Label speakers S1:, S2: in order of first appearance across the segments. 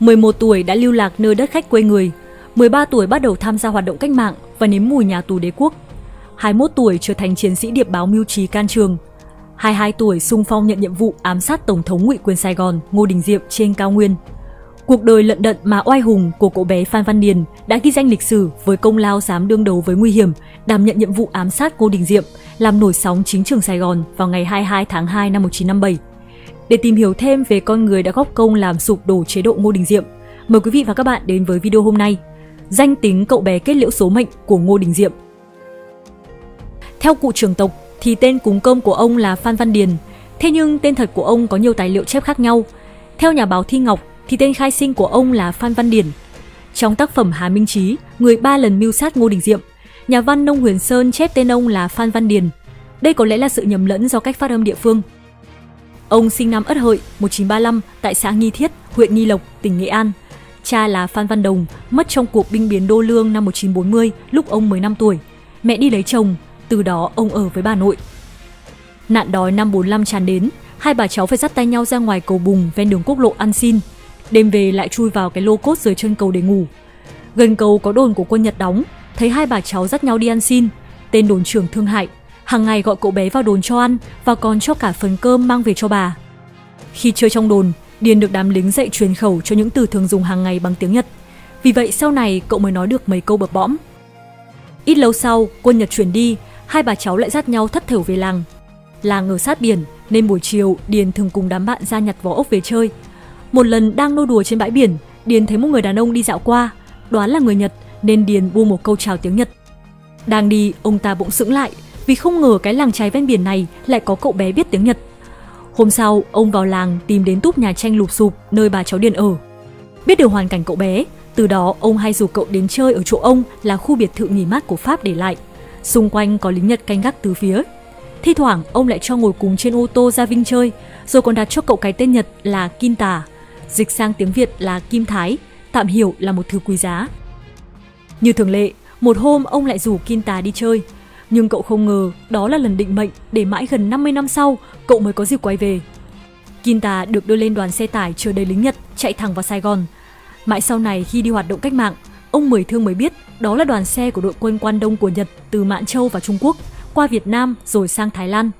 S1: 11 tuổi đã lưu lạc nơi đất khách quê người, 13 tuổi bắt đầu tham gia hoạt động cách mạng và nếm mùi nhà tù đế quốc. 21 tuổi trở thành chiến sĩ điệp báo mưu trí can trường. 22 tuổi sung phong nhận nhiệm vụ ám sát Tổng thống ngụy quyền Sài Gòn Ngô Đình Diệm trên cao nguyên. Cuộc đời lận đận mà oai hùng của cậu bé Phan Văn Điền đã ghi danh lịch sử với công lao dám đương đầu với nguy hiểm, đảm nhận nhiệm vụ ám sát Ngô Đình Diệm, làm nổi sóng chính trường Sài Gòn vào ngày 22 tháng 2 năm 1957. Để tìm hiểu thêm về con người đã góp công làm sụp đổ chế độ Ngô Đình Diệm, mời quý vị và các bạn đến với video hôm nay. Danh tính cậu bé kết liễu số mệnh của Ngô Đình Diệm. Theo cụ trưởng tộc thì tên cúng công của ông là Phan Văn Điền, thế nhưng tên thật của ông có nhiều tài liệu chép khác nhau. Theo nhà báo Thi Ngọc thì tên khai sinh của ông là Phan Văn Điền. Trong tác phẩm Hà Minh Chí, người ba lần mưu sát Ngô Đình Diệm, nhà văn Nông Huyền Sơn chép tên ông là Phan Văn Điền. Đây có lẽ là sự nhầm lẫn do cách phát âm địa phương. Ông sinh năm Ất Hợi 1935 tại xã Nghi Thiết, huyện Nghi Lộc, tỉnh Nghệ An. Cha là Phan Văn Đồng, mất trong cuộc binh biến Đô Lương năm 1940 lúc ông 15 tuổi. Mẹ đi lấy chồng, từ đó ông ở với bà nội. Nạn đói năm 45 tràn đến, hai bà cháu phải dắt tay nhau ra ngoài cầu bùng ven đường quốc lộ ăn xin. Đêm về lại chui vào cái lô cốt dưới chân cầu để ngủ. Gần cầu có đồn của quân Nhật đóng, thấy hai bà cháu dắt nhau đi ăn xin. Tên đồn trưởng thương hại, hàng ngày gọi cậu bé vào đồn cho ăn và còn cho cả phần cơm mang về cho bà. Khi chơi trong đồn, Điền được đám lính dạy truyền khẩu cho những từ thường dùng hàng ngày bằng tiếng Nhật. Vì vậy sau này cậu mới nói được mấy câu bập bõm. Ít lâu sau, quân Nhật chuyển đi, hai bà cháu lại dắt nhau thất thểu về làng. Làng ở sát biển nên buổi chiều Điền thường cùng đám bạn ra nhặt vỏ ốc về chơi. Một lần đang nô đùa trên bãi biển, Điền thấy một người đàn ông đi dạo qua, đoán là người Nhật nên Điền bu một câu chào tiếng Nhật. Đang đi, ông ta bỗng sững lại vì không ngờ cái làng trái ven biển này lại có cậu bé biết tiếng Nhật. Hôm sau, ông vào làng tìm đến túp nhà tranh lụp sụp nơi bà cháu Điền ở. Biết được hoàn cảnh cậu bé, từ đó ông hay rủ cậu đến chơi ở chỗ ông là khu biệt thự nghỉ mát của Pháp để lại. Xung quanh có lính Nhật canh gác từ phía. Thi thoảng ông lại cho ngồi cùng trên ô tô ra Vinh chơi, rồi còn đặt cho cậu cái tên Nhật là Kim Tà, dịch sang tiếng Việt là Kim Thái, tạm hiểu là một thứ quý giá. Như thường lệ, một hôm ông lại rủ Kim Tà đi chơi, nhưng cậu không ngờ đó là lần định mệnh để mãi gần 50 năm sau cậu mới có dịp quay về. Kinta được đưa lên đoàn xe tải chứa đầy lính Nhật chạy thẳng vào Sài Gòn. Mãi sau này khi đi hoạt động cách mạng, ông Mười Thương mới biết đó là đoàn xe của đội quân quan đông của Nhật từ Mạn Châu và Trung Quốc qua Việt Nam rồi sang Thái Lan.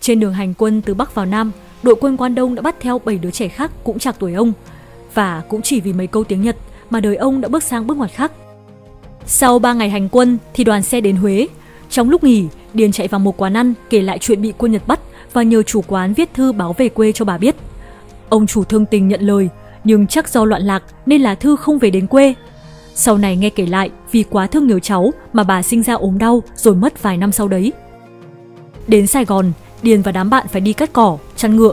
S1: Trên đường hành quân từ Bắc vào Nam, đội quân quan đông đã bắt theo 7 đứa trẻ khác cũng chạc tuổi ông. Và cũng chỉ vì mấy câu tiếng Nhật mà đời ông đã bước sang bước ngoặt khác. Sau 3 ngày hành quân thì đoàn xe đến Huế. Trong lúc nghỉ, Điền chạy vào một quán ăn kể lại chuyện bị quân Nhật bắt và nhờ chủ quán viết thư báo về quê cho bà biết. Ông chủ thương tình nhận lời, nhưng chắc do loạn lạc nên là thư không về đến quê. Sau này nghe kể lại vì quá thương nhiều cháu mà bà sinh ra ốm đau rồi mất vài năm sau đấy. Đến Sài Gòn, Điền và đám bạn phải đi cắt cỏ, chăn ngựa.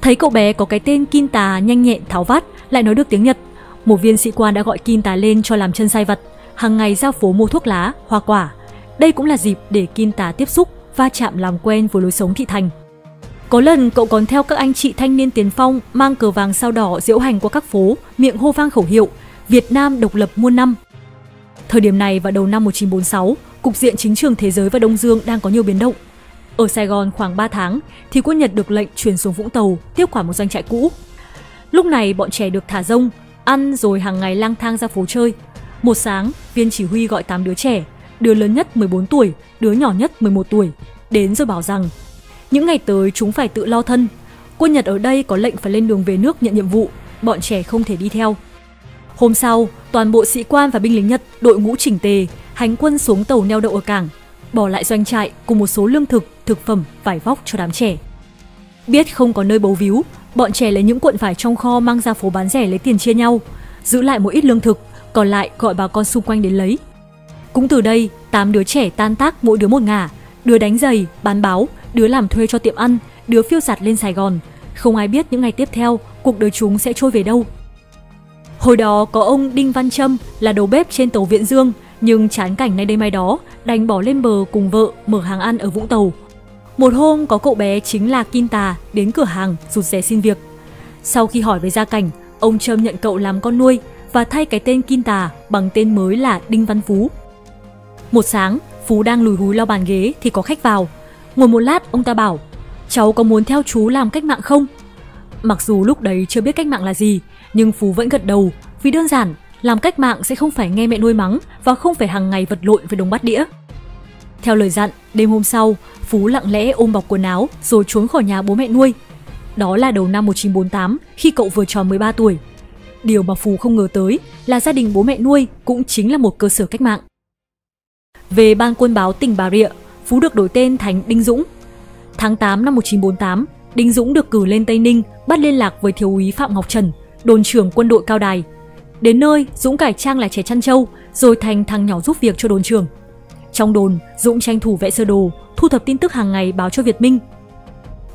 S1: Thấy cậu bé có cái tên Kim Tà nhanh nhẹn tháo vát, lại nói được tiếng Nhật. Một viên sĩ quan đã gọi Kim Tà lên cho làm chân sai vật, hàng ngày ra phố mua thuốc lá, hoa quả. Đây cũng là dịp để Kim Tà tiếp xúc, va chạm làm quen với lối sống thị thành. Có lần cậu còn theo các anh chị thanh niên tiền phong mang cờ vàng sao đỏ diễu hành qua các phố, miệng hô vang khẩu hiệu Việt Nam độc lập muôn năm. Thời điểm này vào đầu năm 1946, cục diện chính trường thế giới và Đông Dương đang có nhiều biến động. Ở Sài Gòn khoảng 3 tháng thì quân Nhật được lệnh chuyển xuống Vũng Tàu tiếp quản một doanh trại cũ. Lúc này bọn trẻ được thả rông, ăn rồi hàng ngày lang thang ra phố chơi. Một sáng, viên chỉ huy gọi 8 đứa trẻ, đứa lớn nhất 14 tuổi, đứa nhỏ nhất 11 tuổi, đến rồi bảo rằng những ngày tới chúng phải tự lo thân. Quân Nhật ở đây có lệnh phải lên đường về nước nhận nhiệm vụ, bọn trẻ không thể đi theo. Hôm sau, toàn bộ sĩ quan và binh lính Nhật đội ngũ chỉnh tề, hành quân xuống tàu neo đậu ở cảng, bỏ lại doanh trại cùng một số lương thực, thực phẩm, vải vóc cho đám trẻ. Biết không có nơi bấu víu, bọn trẻ lấy những cuộn vải trong kho mang ra phố bán rẻ lấy tiền chia nhau, giữ lại một ít lương thực, còn lại gọi bà con xung quanh đến lấy. Cũng từ đây, tám đứa trẻ tan tác mỗi đứa một ngả, đứa đánh giày, bán báo, đứa làm thuê cho tiệm ăn, đứa phiêu giặt lên Sài Gòn. Không ai biết những ngày tiếp theo, cuộc đời chúng sẽ trôi về đâu. Hồi đó có ông Đinh Văn Trâm là đầu bếp trên tàu Viện Dương, nhưng chán cảnh nay đây mai đó, đành bỏ lên bờ cùng vợ mở hàng ăn ở Vũng Tàu. Một hôm có cậu bé chính là Kim Tà đến cửa hàng rụt rè xin việc. Sau khi hỏi về gia cảnh, ông Trâm nhận cậu làm con nuôi và thay cái tên Kim Tà bằng tên mới là Đinh Văn Phú. Một sáng, Phú đang lùi húi lau bàn ghế thì có khách vào. Ngồi một lát, ông ta bảo, cháu có muốn theo chú làm cách mạng không? Mặc dù lúc đấy chưa biết cách mạng là gì, Nhưng Phú vẫn gật đầu vì đơn giản làm cách mạng sẽ không phải nghe mẹ nuôi mắng và không phải hàng ngày vật lộn với đống bát đĩa. Theo lời dặn, đêm hôm sau, Phú lặng lẽ ôm bọc quần áo rồi trốn khỏi nhà bố mẹ nuôi. Đó là đầu năm 1948 khi cậu vừa tròn 13 tuổi. Điều mà Phú không ngờ tới là gia đình bố mẹ nuôi cũng chính là một cơ sở cách mạng. Về ban quân báo tỉnh Bà Rịa, Phú được đổi tên thành Đinh Dũng. Tháng 8 năm 1948, Đinh Dũng được cử lên Tây Ninh bắt liên lạc với thiếu úy Phạm Ngọc Trần, đồn trưởng quân đội Cao Đài. Đến nơi, Dũng cải trang là trẻ chăn trâu, rồi thành thằng nhỏ giúp việc cho đồn trưởng. Trong đồn, Dũng tranh thủ vẽ sơ đồ, thu thập tin tức hàng ngày báo cho Việt Minh.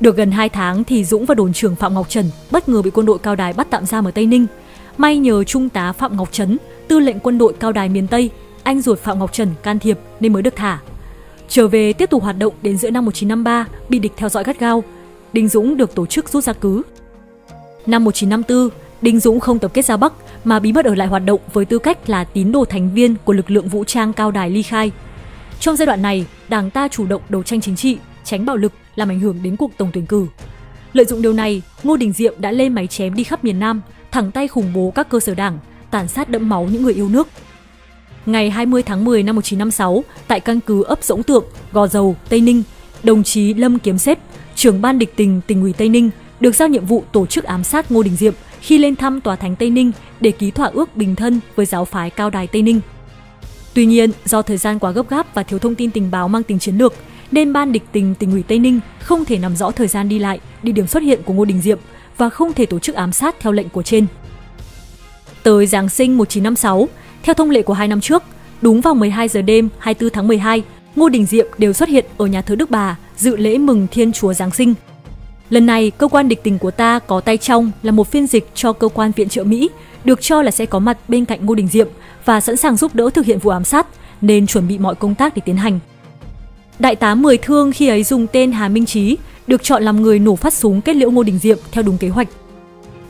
S1: Được gần 2 tháng thì Dũng và đồn trưởng Phạm Ngọc Trần bất ngờ bị quân đội Cao Đài bắt tạm giam ở Tây Ninh. May nhờ Trung tá Phạm Ngọc Trấn, tư lệnh quân đội Cao Đài miền Tây, anh ruột Phạm Ngọc Trần can thiệp nên mới được thả. Trở về tiếp tục hoạt động đến giữa năm 1953, bị địch theo dõi gắt gao. Đinh Dũng được tổ chức rút ra cứ. Năm 1954, Đinh Dũng không tập kết ra Bắc mà bí mật ở lại hoạt động với tư cách là tín đồ thành viên của lực lượng vũ trang cao đài ly khai. Trong giai đoạn này, Đảng ta chủ động đấu tranh chính trị, tránh bạo lực làm ảnh hưởng đến cuộc tổng tuyển cử. Lợi dụng điều này, Ngô Đình Diệm đã lên máy chém đi khắp miền Nam, thẳng tay khủng bố các cơ sở đảng, tàn sát đẫm máu những người yêu nước. Ngày 20 tháng 10 năm 1956, tại căn cứ ấp dũng Tượng, Gò Dầu, Tây Ninh, đồng chí Lâm Kiếm Xếp, trưởng ban địch tình tỉnh ủy Tây Ninh, được giao nhiệm vụ tổ chức ám sát Ngô Đình Diệm khi lên thăm tòa thánh Tây Ninh để ký thỏa ước bình thân với giáo phái Cao Đài Tây Ninh. Tuy nhiên, do thời gian quá gấp gáp và thiếu thông tin tình báo mang tính chiến lược, nên ban địch tình tỉnh ủy Tây Ninh không thể nắm rõ thời gian đi lại, địa điểm xuất hiện của Ngô Đình Diệm và không thể tổ chức ám sát theo lệnh của trên. Tới Giáng sinh 1956, theo thông lệ của hai năm trước, đúng vào 12 giờ đêm 24 tháng 12, Ngô Đình Diệm đều xuất hiện ở nhà thờ Đức Bà dự lễ mừng Thiên Chúa Giáng sinh. Lần này, cơ quan địch tình của ta có tay trong là một phiên dịch cho cơ quan viện trợ Mỹ, được cho là sẽ có mặt bên cạnh Ngô Đình Diệm và sẵn sàng giúp đỡ thực hiện vụ ám sát, nên chuẩn bị mọi công tác để tiến hành. Đại tá Mười Thương khi ấy dùng tên Hà Minh Chí được chọn làm người nổ phát súng kết liễu Ngô Đình Diệm theo đúng kế hoạch.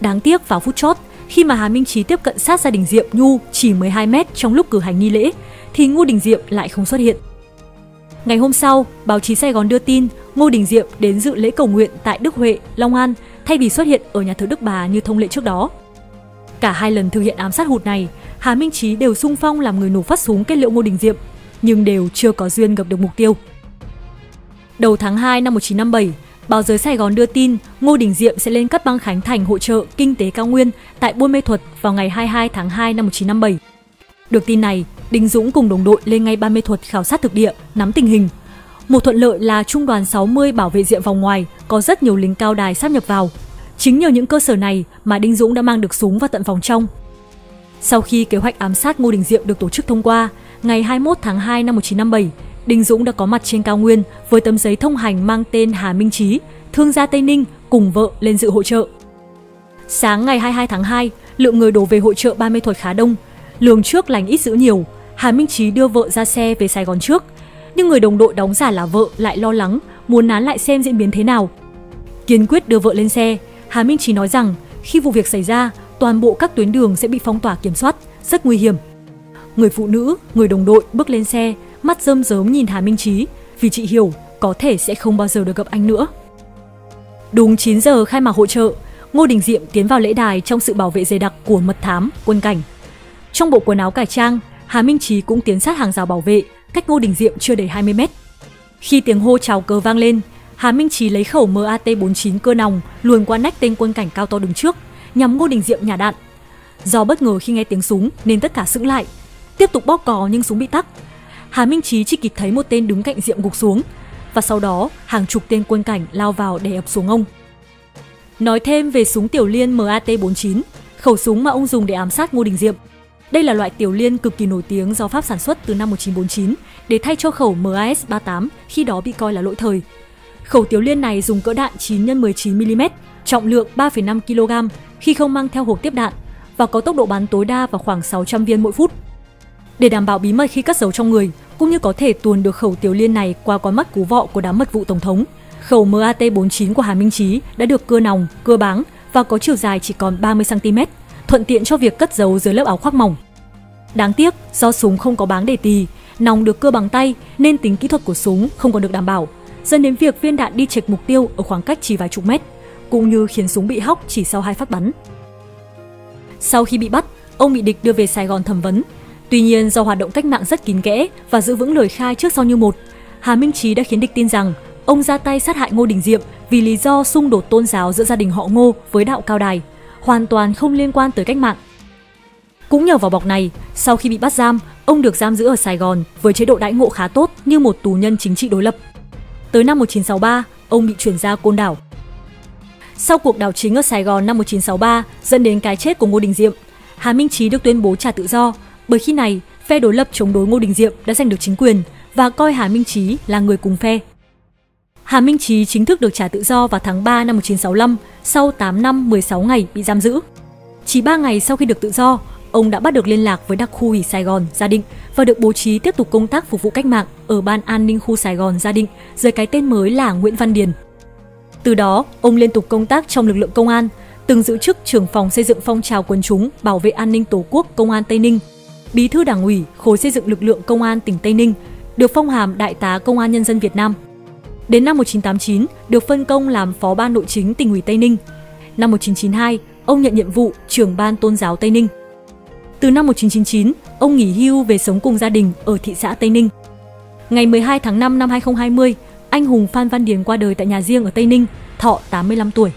S1: Đáng tiếc vào phút chót, khi mà Hà Minh Chí tiếp cận sát gia đình Diệm Nhu chỉ 12 mét trong lúc cử hành nghi lễ, thì Ngô Đình Diệm lại không xuất hiện. Ngày hôm sau, báo chí Sài Gòn đưa tin Ngô Đình Diệm đến dự lễ cầu nguyện tại Đức Huệ, Long An thay vì xuất hiện ở nhà thờ Đức Bà như thông lệ trước đó. Cả hai lần thực hiện ám sát hụt này, Hà Minh Chí đều sung phong làm người nổ phát súng kết liễu Ngô Đình Diệm, nhưng đều chưa có duyên gặp được mục tiêu. Đầu tháng 2 năm 1957, báo giới Sài Gòn đưa tin Ngô Đình Diệm sẽ lên cấp băng khánh thành hỗ trợ kinh tế cao nguyên tại Buôn Mê Thuật vào ngày 22 tháng 2 năm 1957. Được tin này, Đình Dũng cùng đồng đội lên ngay Ban Mê Thuật khảo sát thực địa, nắm tình hình. Một thuận lợi là trung đoàn 60 bảo vệ diện vòng ngoài có rất nhiều lính cao đài sáp nhập vào. Chính nhờ những cơ sở này mà Đinh Dũng đã mang được súng vào tận vòng trong. Sau khi kế hoạch ám sát Ngô Đình Diệm được tổ chức thông qua, ngày 21 tháng 2 năm 1957, Đinh Dũng đã có mặt trên cao nguyên với tấm giấy thông hành mang tên Hà Minh Chí thương gia Tây Ninh cùng vợ lên dự hội trợ. Sáng ngày 22 tháng 2, lượng người đổ về hội trợ 30 thuật khá đông. Lường trước lành ít giữ nhiều, Hà Minh Chí đưa vợ ra xe về Sài Gòn trước. Nhưng người đồng đội đóng giả là vợ lại lo lắng, muốn nán lại xem diễn biến thế nào. Kiên quyết đưa vợ lên xe, Hà Minh Chí nói rằng khi vụ việc xảy ra, toàn bộ các tuyến đường sẽ bị phong tỏa kiểm soát, rất nguy hiểm. Người phụ nữ, người đồng đội bước lên xe, mắt rơm rớm nhìn Hà Minh Chí vì chị hiểu có thể sẽ không bao giờ được gặp anh nữa. Đúng 9 giờ khai mạc hội trợ, Ngô Đình Diệm tiến vào lễ đài trong sự bảo vệ dày đặc của mật thám, quân cảnh. Trong bộ quần áo cải trang, Hà Minh Chí cũng tiến sát hàng rào bảo vệ, cách Ngô Đình Diệm chưa đầy 20 mét. Khi tiếng hô chào cờ vang lên, Hà Minh Chí lấy khẩu MAT-49 cơ nòng luồn qua nách tên quân cảnh cao to đứng trước, nhằm Ngô Đình Diệm nhả đạn. Do bất ngờ khi nghe tiếng súng nên tất cả sững lại, tiếp tục bóp cò nhưng súng bị tắc. Hà Minh Chí chỉ kịp thấy một tên đứng cạnh Diệm gục xuống và sau đó hàng chục tên quân cảnh lao vào để ập xuống ông. Nói thêm về súng tiểu liên MAT-49, khẩu súng mà ông dùng để ám sát Ngô Đình Diệm. Đây là loại tiểu liên cực kỳ nổi tiếng do Pháp sản xuất từ năm 1949 để thay cho khẩu MAS-38 khi đó bị coi là lỗi thời. Khẩu tiểu liên này dùng cỡ đạn 9 x 19 mm, trọng lượng 3,5 kg khi không mang theo hộp tiếp đạn và có tốc độ bắn tối đa vào khoảng 600 viên mỗi phút. Để đảm bảo bí mật khi cất giấu trong người, cũng như có thể tuồn được khẩu tiểu liên này qua con mắt cú vọ của đám mật vụ tổng thống, khẩu MAT-49 của Hà Minh Chí đã được cưa nòng, cưa báng và có chiều dài chỉ còn 30 cm, thuận tiện cho việc cất giấu dưới lớp áo khoác mỏng. Đáng tiếc, do súng không có báng để tì, nòng được cưa bằng tay nên tính kỹ thuật của súng không còn được đảm bảo, dẫn đến việc viên đạn đi chệch mục tiêu ở khoảng cách chỉ vài chục mét, cũng như khiến súng bị hóc chỉ sau hai phát bắn. Sau khi bị bắt, ông bị địch đưa về Sài Gòn thẩm vấn. Tuy nhiên do hoạt động cách mạng rất kín kẽ và giữ vững lời khai trước sau như một, Hà Minh Chí đã khiến địch tin rằng ông ra tay sát hại Ngô Đình Diệm vì lý do xung đột tôn giáo giữa gia đình họ Ngô với đạo Cao Đài, hoàn toàn không liên quan tới cách mạng. Cũng nhờ vào bọc này, sau khi bị bắt giam, ông được giam giữ ở Sài Gòn với chế độ đãi ngộ khá tốt như một tù nhân chính trị đối lập. Tới năm 1963, ông bị chuyển ra Côn Đảo. Sau cuộc đảo chính ở Sài Gòn năm 1963 dẫn đến cái chết của Ngô Đình Diệm, Hà Minh Chí được tuyên bố trả tự do, bởi khi này phe đối lập chống đối Ngô Đình Diệm đã giành được chính quyền và coi Hà Minh Chí là người cùng phe. Hà Minh Chí chính thức được trả tự do vào tháng 3 năm 1965 sau 8 năm 16 ngày bị giam giữ. Chỉ 3 ngày sau khi được tự do, ông đã bắt được liên lạc với đặc khu ủy Sài Gòn, Gia Định và được bố trí tiếp tục công tác phục vụ cách mạng ở Ban An ninh khu Sài Gòn, Gia Định dưới cái tên mới là Nguyễn Văn Điền. Từ đó, ông liên tục công tác trong lực lượng công an, từng giữ chức trưởng phòng xây dựng phong trào quần chúng bảo vệ an ninh Tổ quốc Công an Tây Ninh, bí thư đảng ủy khối xây dựng lực lượng công an tỉnh Tây Ninh, được phong hàm đại tá Công an Nhân dân Việt Nam. Đến năm 1989, được phân công làm phó ban nội chính tỉnh ủy Tây Ninh. Năm 1992, ông nhận nhiệm vụ trưởng ban tôn giáo Tây Ninh. Từ năm 1999, ông nghỉ hưu về sống cùng gia đình ở thị xã Tây Ninh. Ngày 12 tháng 5 năm 2020, anh hùng Phan Văn Điền qua đời tại nhà riêng ở Tây Ninh, thọ 85 tuổi.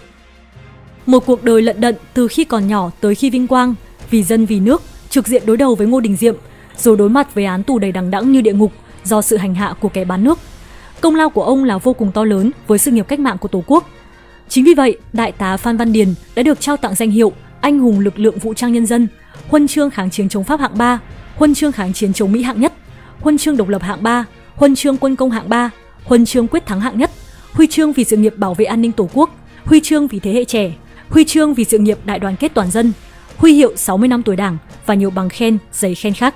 S1: Một cuộc đời lận đận từ khi còn nhỏ tới khi vinh quang, vì dân vì nước, trực diện đối đầu với Ngô Đình Diệm, rồi đối mặt với án tù đầy đằng đẵng như địa ngục do sự hành hạ của kẻ bán nước. Công lao của ông là vô cùng to lớn với sự nghiệp cách mạng của Tổ quốc. Chính vì vậy, Đại tá Phan Văn Điền đã được trao tặng danh hiệu Anh hùng lực lượng vũ trang nhân dân, Huân chương kháng chiến chống Pháp hạng 3, Huân chương kháng chiến chống Mỹ hạng nhất, Huân chương độc lập hạng 3, Huân chương quân công hạng 3, Huân chương quyết thắng hạng nhất, Huy chương vì sự nghiệp bảo vệ an ninh Tổ quốc, Huy chương vì thế hệ trẻ, Huy chương vì sự nghiệp đại đoàn kết toàn dân, Huy hiệu 60 năm tuổi Đảng và nhiều bằng khen, giấy khen khác.